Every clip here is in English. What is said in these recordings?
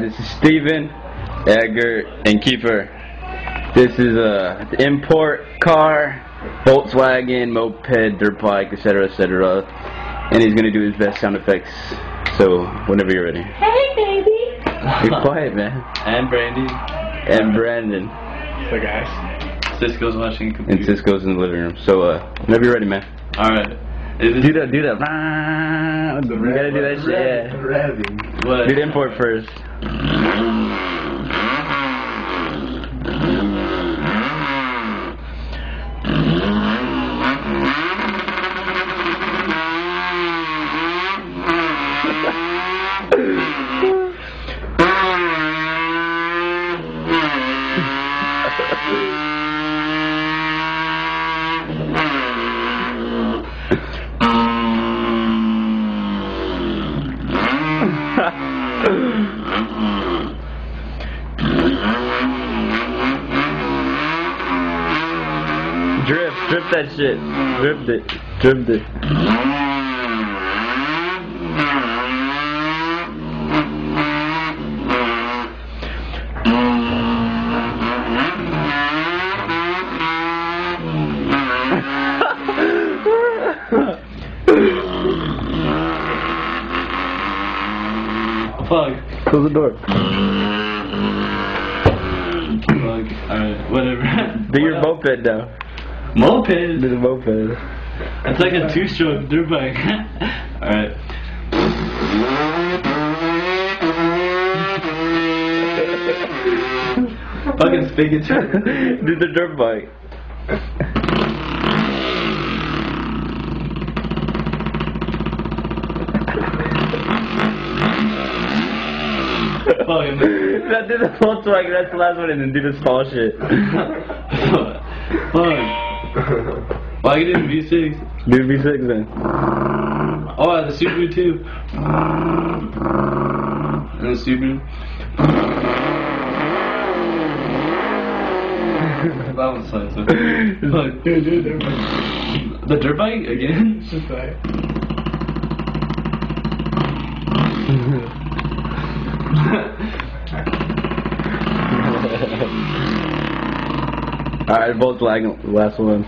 This is Steven, Edgar, and Kiefer. This is a import car, Volkswagen, moped, dirt bike, etc., etc. And he's gonna do his best sound effects. So whenever you're ready. Hey, baby. Be quiet, man. And Brandy. And Brandon. So guys, Cisco's watching Computer. And. Cisco's in the living room. So uh, whenever you're ready, man. Alright. Do it that, do that. You gotta do that shit. Yeah. what? Do the import first. Mm-hmm. Drift, drift that shit. Drift it. Drift it. Fuck. Close the door. Fuck. Alright, whatever. Do your moped now. Moped? Do the moped. It's like a two-stroke dirt bike. Alright. Fucking spigot. Do the dirt bike. Fucking. Now do the Volkswagen, that's the last one, and then do the small shit. Fuck. Why you didn't V6? Do V6 then. Oh, the Subaru too. And the Subaru. that one sucks. Fuck. Dude, dude, they're like, The dirt bike again? it's just like, Alright, Volkswagen, last one.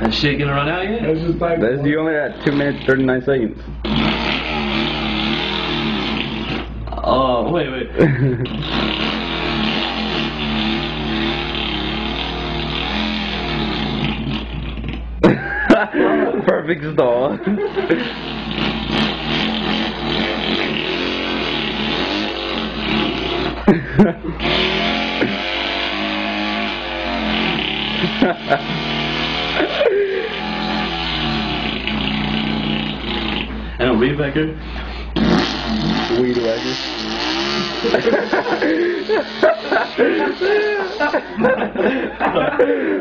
That shit gonna run out yet? it's just like. That's you only at 2 minutes 39 seconds. Oh, wait, wait. Perfect stall. And a weed backer? Weed whacker.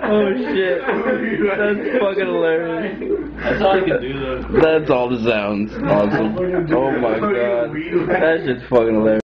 oh shit. That's fucking hilarious. That's all I can do though. That's all the sounds. Awesome. Oh my god. That shit's fucking hilarious.